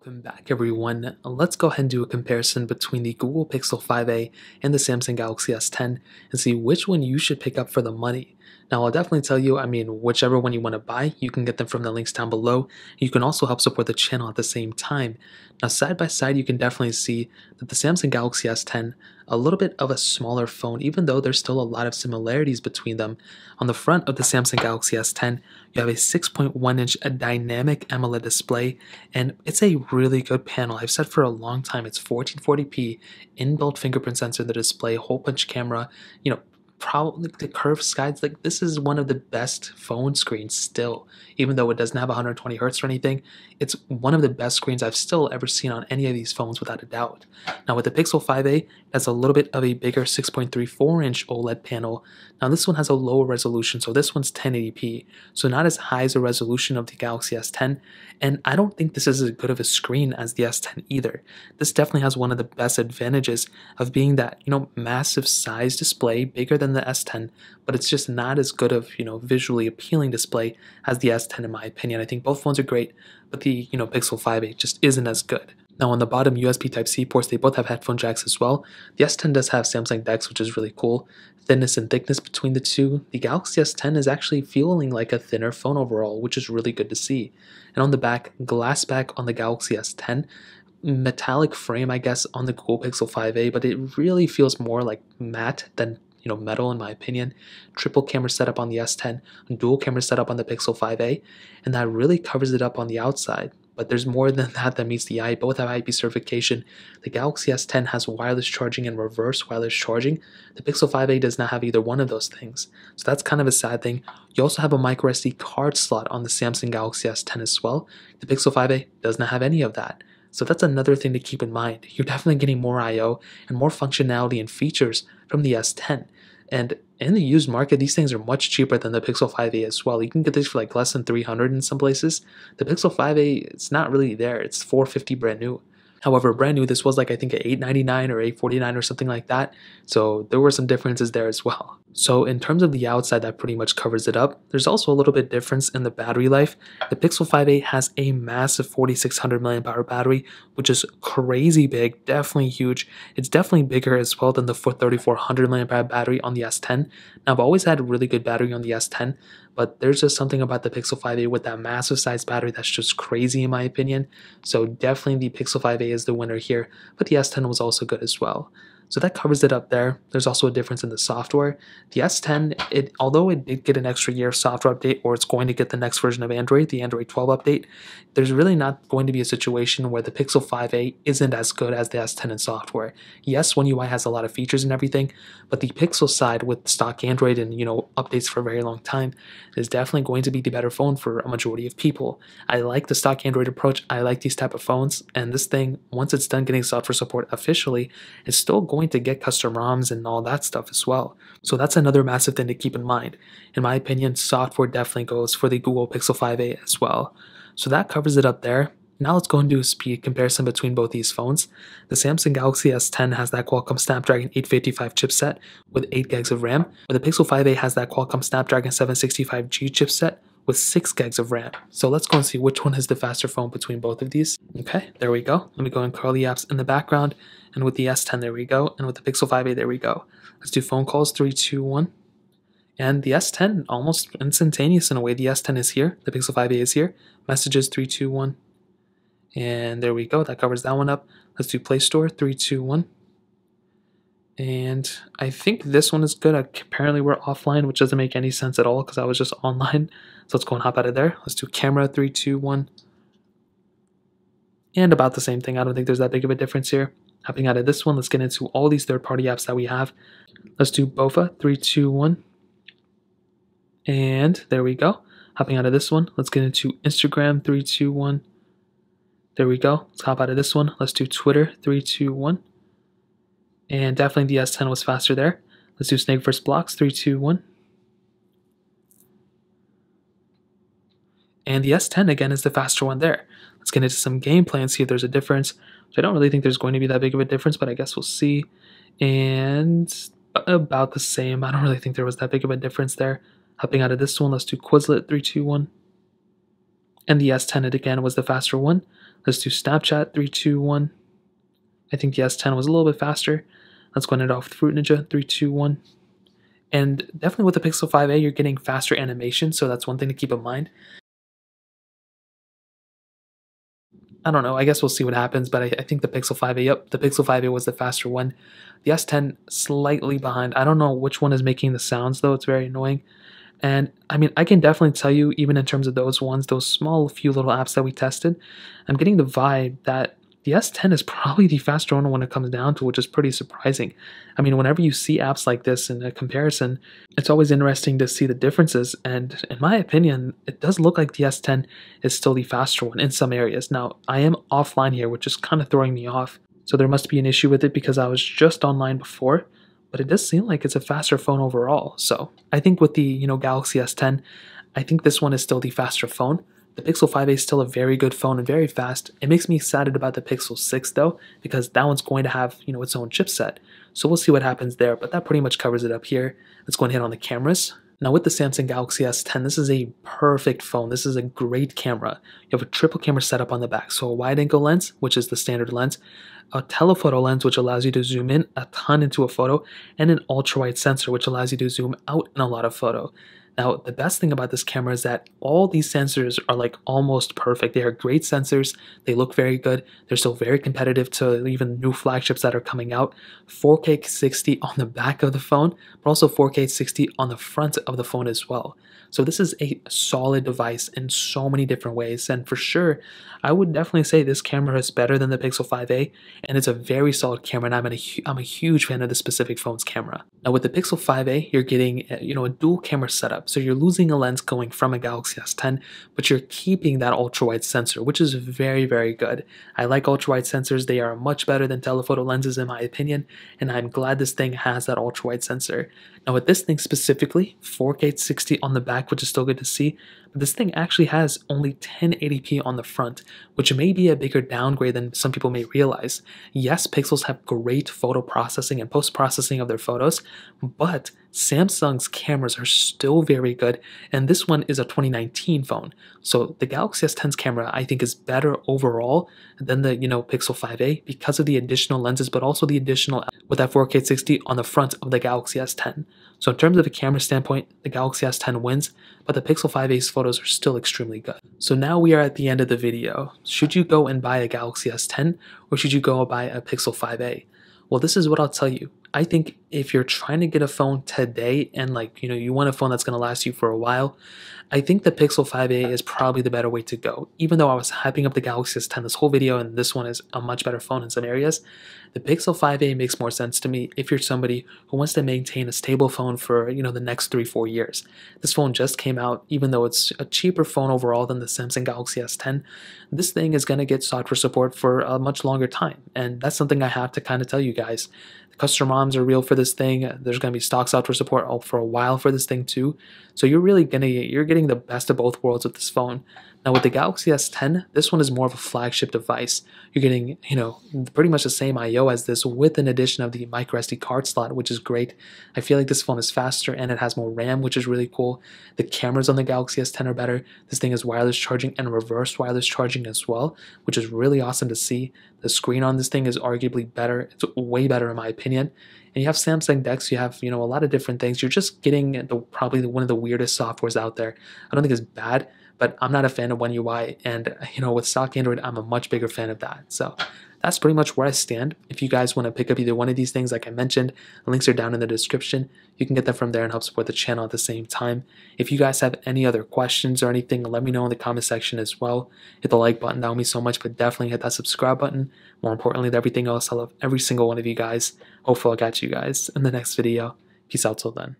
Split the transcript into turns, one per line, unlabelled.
Welcome back everyone. Let's go ahead and do a comparison between the Google Pixel 5a and the Samsung Galaxy S10 and see which one you should pick up for the money. Now I'll definitely tell you, I mean, whichever one you want to buy, you can get them from the links down below. You can also help support the channel at the same time. Now side by side, you can definitely see that the Samsung Galaxy S10, a little bit of a smaller phone, even though there's still a lot of similarities between them. On the front of the Samsung Galaxy S10, you have a 6.1 inch dynamic AMOLED display, and it's a really good panel. I've said for a long time it's 1440p, inbuilt fingerprint sensor in the display, hole punch camera, you know, probably the curved skies like this is one of the best phone screens still. Even though it doesn't have 120 hertz or anything it's one of the best screens i've still ever seen on any of these phones without a doubt. Now with the pixel 5a has a little bit of a bigger 6.34 inch oled panel now this one has a lower resolution so this one's 1080p so not as high as the resolution of the galaxy s10 and i don't think this is as good of a screen as the s10 either this definitely has one of the best advantages of being that you know massive size display bigger than than the S10, but it's just not as good of, you know, visually appealing display as the S10 in my opinion. I think both phones are great, but the, you know, Pixel 5a just isn't as good. Now on the bottom USB Type-C ports, they both have headphone jacks as well. The S10 does have Samsung DeX, which is really cool. Thinness and thickness between the two. The Galaxy S10 is actually feeling like a thinner phone overall, which is really good to see. And on the back, glass back on the Galaxy S10, metallic frame, I guess, on the Google Pixel 5a, but it really feels more like matte than you know metal in my opinion. Triple camera setup on the S10, dual camera setup on the Pixel 5a, and that really covers it up on the outside. But there's more than that that meets the eye. Both have IP certification. The Galaxy S10 has wireless charging and reverse wireless charging. The Pixel 5a does not have either one of those things. So that's kind of a sad thing. You also have a micro SD card slot on the Samsung Galaxy S10 as well. The Pixel 5a does not have any of that. So that's another thing to keep in mind. You're definitely getting more I/O and more functionality and features from the S10. And in the used market, these things are much cheaper than the Pixel 5a as well. You can get these for like less than 300 in some places. The Pixel 5a, it's not really there. It's 450 brand new. However, brand new, this was like I think at 899 or 849 or something like that. So there were some differences there as well. So in terms of the outside, that pretty much covers it up. There's also a little bit difference in the battery life. The Pixel 5a has a massive 4600 mAh battery, which is crazy big, definitely huge. It's definitely bigger as well than the 3400 mAh battery on the S10. Now I've always had really good battery on the S10, but there's just something about the Pixel 5a with that massive size battery that's just crazy in my opinion. So definitely the Pixel 5a is the winner here, but the S10 was also good as well. So that covers it up there. There's also a difference in the software. The S10, it although it did get an extra year of software update, or it's going to get the next version of Android, the Android 12 update, there's really not going to be a situation where the Pixel 5a isn't as good as the S10 in software. Yes, One UI has a lot of features and everything, but the Pixel side with stock Android and you know updates for a very long time is definitely going to be the better phone for a majority of people. I like the stock Android approach. I like these type of phones, and this thing, once it's done getting software support officially, is still going to get custom ROMs and all that stuff as well. So that's another massive thing to keep in mind. In my opinion, software definitely goes for the Google Pixel 5a as well. So that covers it up there. Now let's go and do a speed comparison between both these phones. The Samsung Galaxy S10 has that Qualcomm Snapdragon 855 chipset with 8 gigs of RAM, but the Pixel 5a has that Qualcomm Snapdragon 765G chipset with 6 gigs of RAM. So let's go and see which one is the faster phone between both of these. Okay, there we go. Let me go and curl the apps in the background. And with the S10, there we go. And with the Pixel 5a, there we go. Let's do phone calls, three, two, one. And the S10, almost instantaneous in a way. The S10 is here. The Pixel 5a is here. Messages, three, two, one. And there we go. That covers that one up. Let's do Play Store, three, two, one. And I think this one is good. Apparently we're offline, which doesn't make any sense at all because I was just online. So let's go and hop out of there. Let's do camera, three, two, one. And about the same thing. I don't think there's that big of a difference here. Hopping out of this one, let's get into all these third-party apps that we have. Let's do Bofa, three, two, one. And there we go. Hopping out of this one, let's get into Instagram, three, two, one. There we go. Let's hop out of this one. Let's do Twitter, three, two, one. And definitely the S10 was faster there. Let's do Snake vs. Blocks, three, two, one. And the S10 again is the faster one there. Let's get into some gameplay and see if there's a difference. So I don't really think there's going to be that big of a difference, but I guess we'll see. And about the same. I don't really think there was that big of a difference there. Hopping out of this one, let's do Quizlet 321. And the S10 again was the faster one. Let's do Snapchat 321. I think the S10 was a little bit faster. Let's go it off Fruit Ninja 321. And definitely with the Pixel 5a, you're getting faster animation, so that's one thing to keep in mind. I don't know. I guess we'll see what happens, but I, I, think the Pixel 5a, yep, the Pixel 5a was the faster one. The S10 slightly behind. I don't know which one is making the sounds though. It's very annoying. And I mean, I can definitely tell you, even in terms of those ones, those small few little apps that we tested, I'm getting the vibe that the S10 is probably the faster one when it comes down to, which is pretty surprising. I mean, whenever you see apps like this in a comparison, it's always interesting to see the differences. And in my opinion, it does look like the S10 is still the faster one in some areas. Now, I am offline here, which is kind of throwing me off. So there must be an issue with it because I was just online before, but it does seem like it's a faster phone overall. So I think with the, you know, Galaxy S10, I think this one is still the faster phone. The Pixel 5a is still a very good phone and very fast. It makes me excited about the Pixel 6 though, because that one's going to have, you know, its own chipset. So we'll see what happens there, but that pretty much covers it up here. Let's go and hit on the cameras. Now with the Samsung Galaxy S10, this is a perfect phone. This is a great camera. You have a triple camera setup on the back. So a wide angle lens, which is the standard lens, a telephoto lens, which allows you to zoom in a ton into a photo, and an ultra wide sensor, which allows you to zoom out in a lot of photo. Now, the best thing about this camera is that all these sensors are like almost perfect. They are great sensors. They look very good. They're still very competitive to even new flagships that are coming out. 4K 60 on the back of the phone, but also 4K 60 on the front of the phone as well. So this is a solid device in so many different ways. And for sure, I would definitely say this camera is better than the Pixel 5a, and it's a very solid camera. And I'm a, I'm a huge fan of the specific phone's camera. Now with the Pixel 5a, you're getting you know a dual camera setup. So you're losing a lens going from a Galaxy S10, but you're keeping that ultra wide sensor, which is very very good. I like ultra wide sensors. They are much better than telephoto lenses in my opinion, and I'm glad this thing has that ultra wide sensor. Now with this thing specifically, 4K 60 on the back, which is still good to see, this thing actually has only 1080p on the front, which may be a bigger downgrade than some people may realize. Yes, Pixels have great photo processing and post-processing of their photos, but Samsung's cameras are still very good, and this one is a 2019 phone. So the Galaxy S10's camera, I think, is better overall than the you know Pixel 5a because of the additional lenses, but also the additional with that 4K 60 on the front of the Galaxy S10. So in terms of a camera standpoint, the Galaxy S10 wins, but the Pixel 5a's photos are still extremely good. So now we are at the end of the video. Should you go and buy a Galaxy S10 or should you go and buy a Pixel 5a? Well, this is what I'll tell you. I think if you're trying to get a phone today and like, you know, you want a phone that's going to last you for a while, I think the Pixel 5a is probably the better way to go. Even though I was hyping up the Galaxy S10 this whole video and this one is a much better phone in some areas, the Pixel 5a makes more sense to me if you're somebody who wants to maintain a stable phone for, you know, the next 3-4 years. This phone just came out even though it's a cheaper phone overall than the Samsung Galaxy S10. This thing is going to get software support for a much longer time, and that's something I have to kind of tell you guys. Customer Are real for this thing. Uh, there's going to be stock software support for a while for this thing too. So you're really going to you're getting the best of both worlds with this phone. Now with the Galaxy S10, this one is more of a flagship device. You're getting, you know, pretty much the same I/O as this with an addition of the microSD card slot, which is great. I feel like this phone is faster and it has more RAM, which is really cool. The cameras on the Galaxy S10 are better. This thing is wireless charging and reverse wireless charging as well, which is really awesome to see. The screen on this thing is arguably better. It's way better in my opinion. And you have Samsung DeX, you have, you know, a lot of different things. You're just getting the probably one of the weirdest softwares out there. I don't think it's bad but I'm not a fan of One UI. And, you know, with stock Android, I'm a much bigger fan of that. So that's pretty much where I stand. If you guys want to pick up either one of these things, like I mentioned, links are down in the description. You can get them from there and help support the channel at the same time. If you guys have any other questions or anything, let me know in the comment section as well. Hit the like button, that would mean so much, but definitely hit that subscribe button. More importantly than everything else, I love every single one of you guys. Hopefully I'll catch you guys in the next video. Peace out till then.